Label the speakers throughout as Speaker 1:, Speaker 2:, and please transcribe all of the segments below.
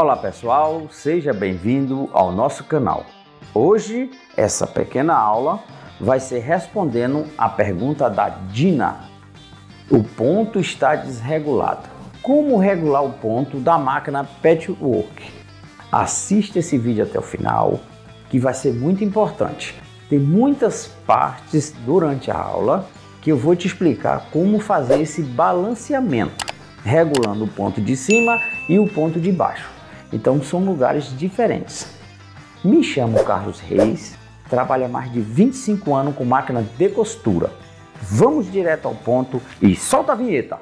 Speaker 1: Olá pessoal, seja bem-vindo ao nosso canal. Hoje, essa pequena aula vai ser respondendo a pergunta da Dina. O ponto está desregulado. Como regular o ponto da máquina Patchwork? Assista esse vídeo até o final, que vai ser muito importante. Tem muitas partes durante a aula que eu vou te explicar como fazer esse balanceamento, regulando o ponto de cima e o ponto de baixo. Então são lugares diferentes. Me chamo Carlos Reis, trabalho há mais de 25 anos com máquina de costura. Vamos direto ao ponto e solta a vinheta!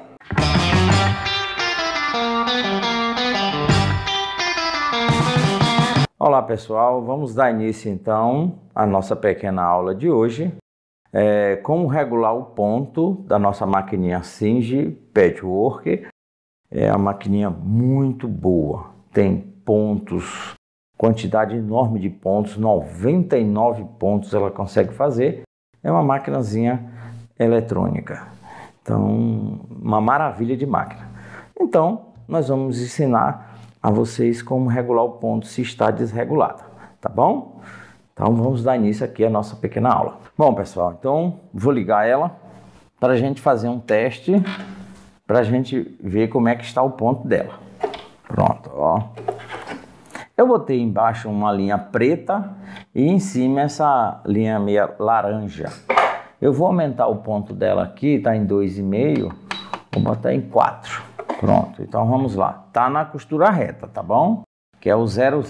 Speaker 1: Olá pessoal, vamos dar início então à nossa pequena aula de hoje. É, como regular o ponto da nossa maquininha Singe Patchwork. É uma maquininha muito boa tem pontos, quantidade enorme de pontos, 99 pontos ela consegue fazer. É uma maquinazinha eletrônica. Então, uma maravilha de máquina. Então, nós vamos ensinar a vocês como regular o ponto se está desregulado, tá bom? Então, vamos dar início aqui à nossa pequena aula. Bom, pessoal, então vou ligar ela para a gente fazer um teste, para a gente ver como é que está o ponto dela. Pronto, ó. Eu botei embaixo uma linha preta e em cima essa linha meia laranja. Eu vou aumentar o ponto dela aqui, tá em 2,5, vou botar em 4. Pronto, então vamos lá. Tá na costura reta, tá bom? Que é o 00.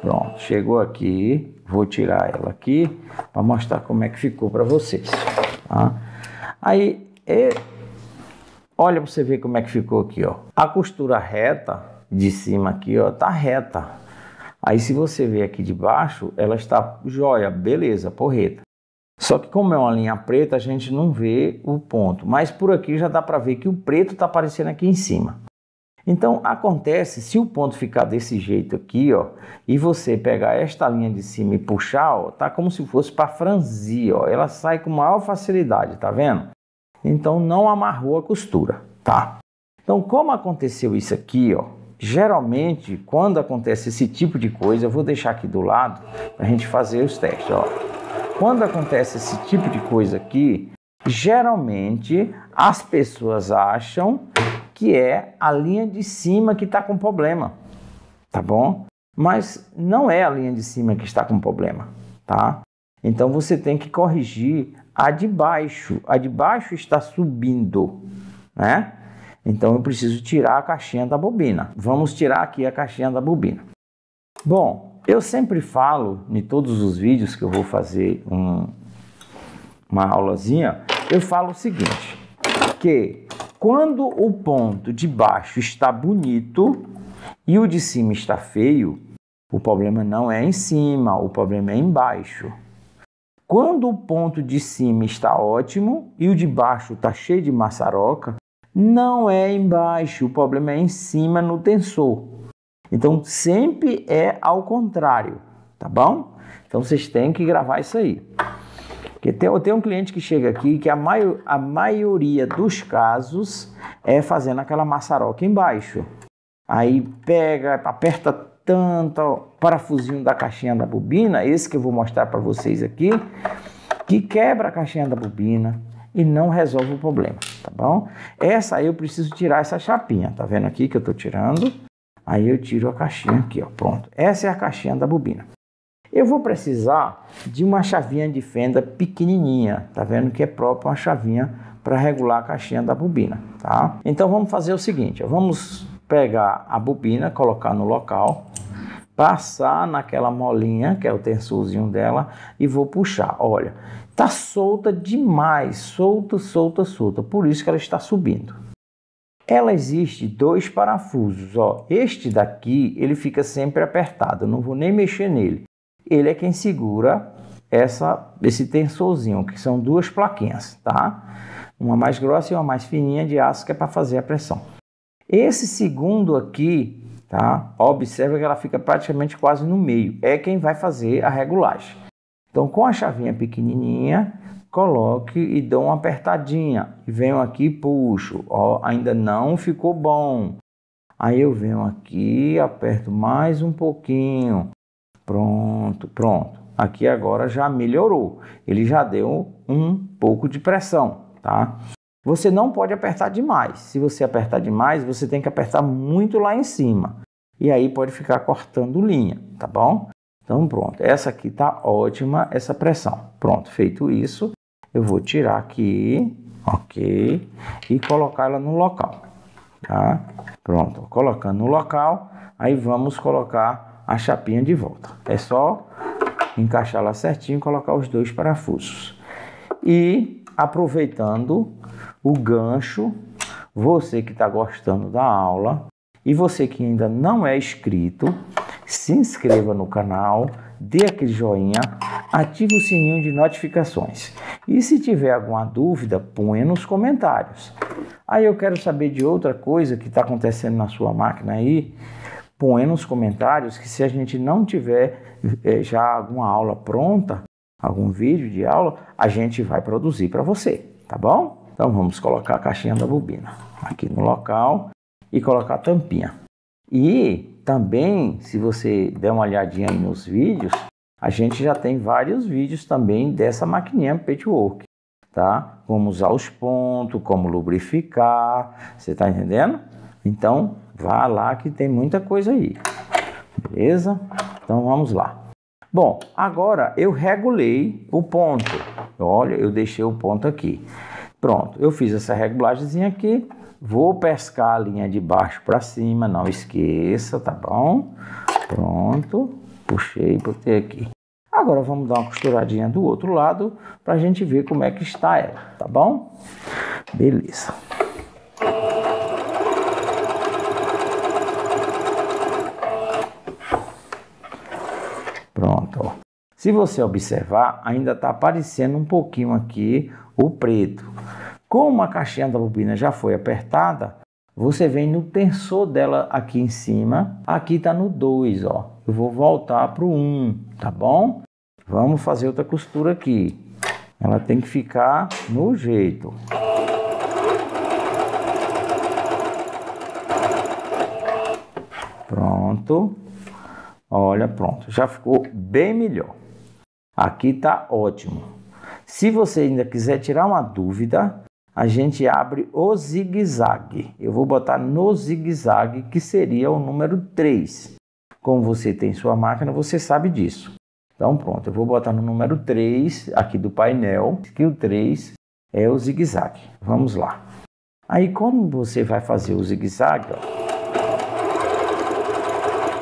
Speaker 1: Pronto, chegou aqui. Vou tirar ela aqui para mostrar como é que ficou para vocês. Tá? Aí, Olha para você ver como é que ficou aqui, ó. A costura reta de cima aqui, ó, tá reta. Aí se você ver aqui de baixo, ela está jóia, beleza, porreta. Só que como é uma linha preta, a gente não vê o ponto. Mas por aqui já dá para ver que o preto está aparecendo aqui em cima. Então acontece, se o ponto ficar desse jeito aqui, ó, e você pegar esta linha de cima e puxar, ó, tá como se fosse para franzir, ó. Ela sai com maior facilidade, tá vendo? Então não amarrou a costura, tá? Então, como aconteceu isso aqui, ó, geralmente quando acontece esse tipo de coisa, eu vou deixar aqui do lado para a gente fazer os testes, ó. Quando acontece esse tipo de coisa aqui, geralmente as pessoas acham que é a linha de cima que está com problema, tá bom? Mas não é a linha de cima que está com problema, tá? Então você tem que corrigir a de baixo. A de baixo está subindo, né? Então eu preciso tirar a caixinha da bobina. Vamos tirar aqui a caixinha da bobina. Bom, eu sempre falo em todos os vídeos que eu vou fazer um, uma aulazinha, eu falo o seguinte, que quando o ponto de baixo está bonito e o de cima está feio, o problema não é em cima, o problema é embaixo. Quando o ponto de cima está ótimo e o de baixo está cheio de maçaroca, não é embaixo, o problema é em cima no tensor. Então sempre é ao contrário, tá bom? Então vocês têm que gravar isso aí. Porque tem, um cliente que chega aqui que a, maior, a maioria dos casos é fazendo aquela maçaroca embaixo. Aí pega, aperta tanto parafusinho da caixinha da bobina, esse que eu vou mostrar para vocês aqui, que quebra a caixinha da bobina e não resolve o problema, tá bom? Essa aí eu preciso tirar essa chapinha, tá vendo aqui que eu tô tirando? Aí eu tiro a caixinha aqui, ó, pronto. Essa é a caixinha da bobina. Eu vou precisar de uma chavinha de fenda pequenininha, tá vendo que é própria uma chavinha para regular a caixinha da bobina, tá? Então vamos fazer o seguinte, ó, vamos pegar a bobina, colocar no local, passar naquela molinha, que é o tensorzinho dela, e vou puxar. Olha, tá solta demais, solta, solta, solta. Por isso que ela está subindo. Ela existe dois parafusos, ó. Este daqui, ele fica sempre apertado, não vou nem mexer nele. Ele é quem segura essa esse tensorzinho, que são duas plaquinhas, tá? Uma mais grossa e uma mais fininha de aço que é para fazer a pressão. Esse segundo aqui tá? Observa que ela fica praticamente quase no meio. É quem vai fazer a regulagem. Então, com a chavinha pequenininha, coloque e dou uma apertadinha. Venho aqui e puxo. Ó, ainda não ficou bom. Aí eu venho aqui, aperto mais um pouquinho. Pronto, pronto. Aqui agora já melhorou. Ele já deu um pouco de pressão, tá? Você não pode apertar demais. Se você apertar demais, você tem que apertar muito lá em cima. E aí pode ficar cortando linha, tá bom? Então pronto, essa aqui tá ótima, essa pressão. Pronto, feito isso, eu vou tirar aqui, ok, e colocar ela no local, tá? Pronto, colocando no local, aí vamos colocar a chapinha de volta. É só encaixar lá certinho e colocar os dois parafusos. E aproveitando o gancho, você que está gostando da aula e você que ainda não é inscrito, se inscreva no canal, dê aquele joinha, ative o sininho de notificações. E se tiver alguma dúvida, ponha nos comentários. Aí eu quero saber de outra coisa que está acontecendo na sua máquina aí, põe nos comentários que se a gente não tiver é, já alguma aula pronta, algum vídeo de aula, a gente vai produzir para você, tá bom? Então vamos colocar a caixinha da bobina aqui no local e colocar a tampinha. E também, se você der uma olhadinha nos vídeos, a gente já tem vários vídeos também dessa maquininha Petwork, tá? Como usar os pontos, como lubrificar, você tá entendendo? Então, vá lá que tem muita coisa aí. Beleza? Então vamos lá. Bom, agora eu regulei o ponto. Olha, eu deixei o ponto aqui. Pronto, eu fiz essa regulagemzinha aqui. Vou pescar a linha de baixo para cima, não esqueça, tá bom? Pronto, puxei e botei aqui. Agora vamos dar uma costuradinha do outro lado para a gente ver como é que está ela, tá bom? Beleza. Pronto, ó. Se você observar, ainda está aparecendo um pouquinho aqui o preto. Como a caixinha da bobina já foi apertada, você vem no tensor dela aqui em cima. Aqui está no 2, ó. Eu vou voltar para o 1, tá bom? Vamos fazer outra costura aqui. Ela tem que ficar no jeito. Pronto. Olha, pronto. Já ficou bem melhor. Aqui está ótimo. Se você ainda quiser tirar uma dúvida, a gente abre o zigue-zague. Eu vou botar no zigue-zague, que seria o número 3. Como você tem sua máquina, você sabe disso. Então pronto, eu vou botar no número 3 aqui do painel, que o 3 é o zigue-zague. Vamos lá. Aí quando você vai fazer o zigue-zague,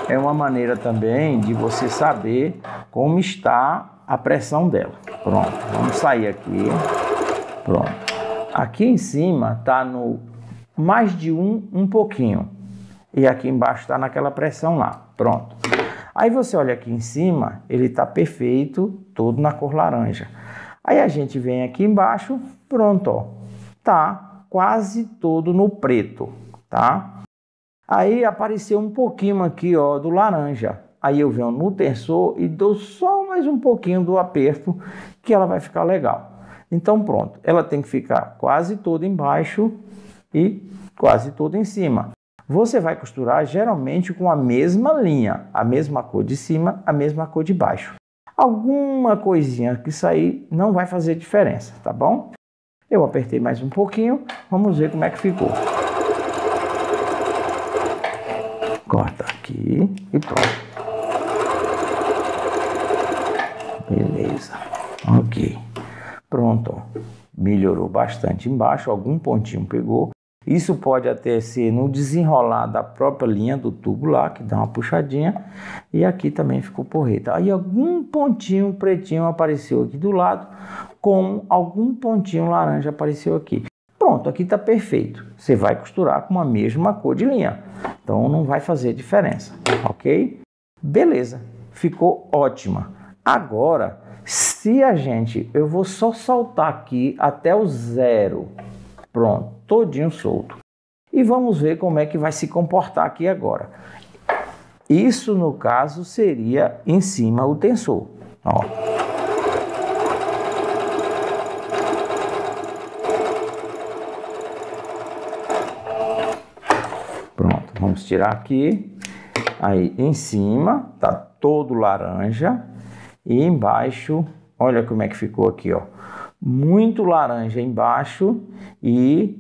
Speaker 1: é uma maneira também de você saber como está a pressão dela. Pronto, vamos sair aqui. Pronto. Aqui em cima está no mais de um, um pouquinho. E aqui embaixo está naquela pressão lá. Pronto. Aí você olha aqui em cima, ele está perfeito, todo na cor laranja. Aí a gente vem aqui embaixo, pronto, ó. Tá quase todo no preto, tá? Aí apareceu um pouquinho aqui, ó, do laranja. Aí eu venho no tensor e dou só mais um pouquinho do aperto que ela vai ficar legal. Então pronto, ela tem que ficar quase toda embaixo e quase toda em cima. Você vai costurar geralmente com a mesma linha, a mesma cor de cima, a mesma cor de baixo. Alguma coisinha que sair não vai fazer diferença, tá bom? Eu apertei mais um pouquinho, vamos ver como é que ficou. Corta aqui e pronto. Beleza. Ok. Pronto. Melhorou bastante embaixo, algum pontinho pegou. Isso pode até ser no desenrolar da própria linha do tubo lá, que dá uma puxadinha. E aqui também ficou porreta. Aí algum pontinho pretinho apareceu aqui do lado, com algum pontinho laranja apareceu aqui. Pronto, aqui está perfeito. Você vai costurar com a mesma cor de linha. Então não vai fazer diferença, ok? Beleza, ficou ótima. Agora, se a gente, eu vou só soltar aqui até o zero, pronto, todinho solto. E vamos ver como é que vai se comportar aqui agora. Isso, no caso, seria em cima o tensor. Ó. Pronto, vamos tirar aqui. Aí em cima tá todo laranja e embaixo olha como é que ficou aqui, ó. Muito laranja embaixo e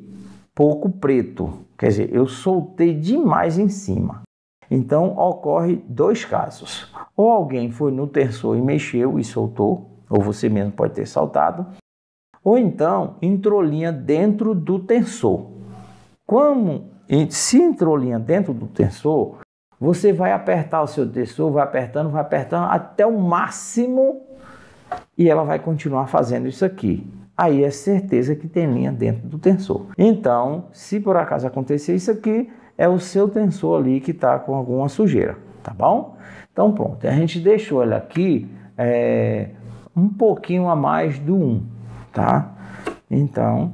Speaker 1: pouco preto. Quer dizer, eu soltei demais em cima. Então ocorre dois casos. Ou alguém foi no tensor e mexeu e soltou, ou você mesmo pode ter saltado, ou então entrou linha dentro do tensor. Como se entrou linha dentro do tensor, você vai apertar o seu tensor, vai apertando, vai apertando até o máximo e ela vai continuar fazendo isso aqui. Aí é certeza que tem linha dentro do tensor. Então, se por acaso acontecer isso aqui, é o seu tensor ali que está com alguma sujeira, tá bom? Então pronto, a gente deixou ele aqui é, um pouquinho a mais do 1, tá? Então,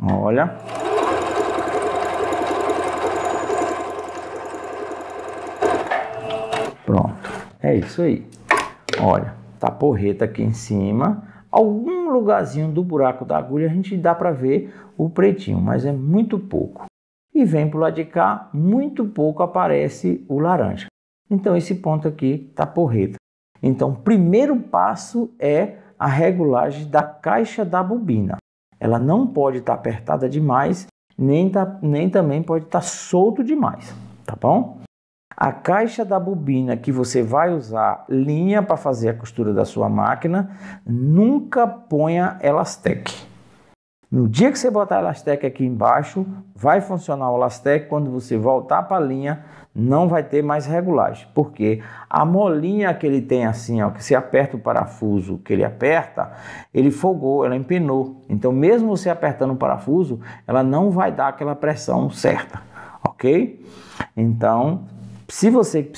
Speaker 1: olha. Pronto, é isso aí. Olha, tá porreta aqui em cima. Algum lugarzinho do buraco da agulha a gente dá para ver o pretinho, mas é muito pouco. E vem para o lado de cá, muito pouco aparece o laranja. Então esse ponto aqui tá porreta. Então, primeiro passo é a regulagem da caixa da bobina. Ela não pode estar tá apertada demais, nem, tá, nem também pode estar tá solto demais, tá bom? A caixa da bobina que você vai usar linha para fazer a costura da sua máquina, nunca ponha elastec. No dia que você botar elastec aqui embaixo, vai funcionar o elastec. Quando você voltar para a linha, não vai ter mais regulagem, porque a molinha que ele tem assim, ó, que se aperta o parafuso que ele aperta, ele folgou, ela empenou. Então, mesmo você apertando o parafuso, ela não vai dar aquela pressão certa, ok? Então, se você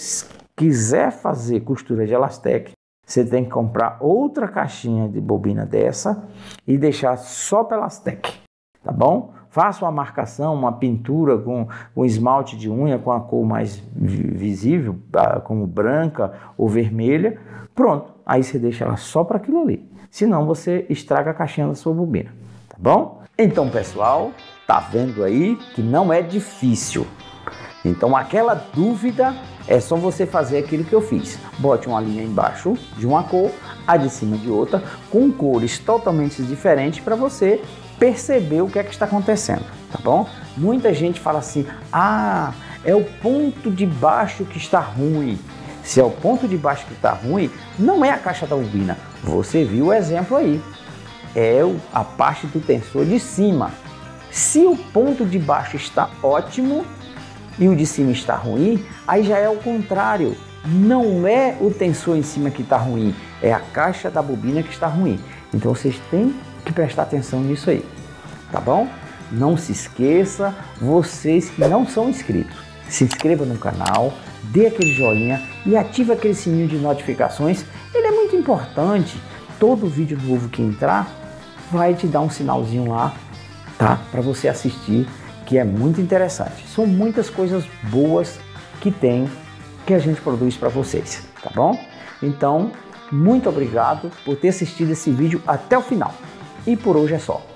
Speaker 1: quiser fazer costura de elastec, você tem que comprar outra caixinha de bobina dessa e deixar só pela elastec, tá bom? Faça uma marcação, uma pintura com um esmalte de unha com a cor mais visível, como branca ou vermelha. Pronto, aí você deixa ela só para aquilo ali. Senão você estraga a caixinha da sua bobina, tá bom? Então, pessoal, tá vendo aí que não é difícil. Então, aquela dúvida é só você fazer aquilo que eu fiz. Bote uma linha embaixo de uma cor, a de cima de outra, com cores totalmente diferentes para você perceber o que é que está acontecendo, tá bom? Muita gente fala assim: "Ah, é o ponto de baixo que está ruim". Se é o ponto de baixo que está ruim, não é a caixa da bobina. Você viu o exemplo aí. É a parte do tensor de cima. Se o ponto de baixo está ótimo e o de cima está ruim, aí já é o contrário. Não é o tensor em cima que está ruim, é a caixa da bobina que está ruim. Então vocês têm que prestar atenção nisso aí, tá bom? Não se esqueça, vocês que não são inscritos, se inscreva no canal, dê aquele joinha e ative aquele sininho de notificações. Ele é muito importante. Todo vídeo novo que entrar vai te dar um sinalzinho lá, tá? Para você assistir, que é muito interessante. São muitas coisas boas que tem que a gente produz para vocês, tá bom? Então, muito obrigado por ter assistido esse vídeo até o final. E por hoje é só.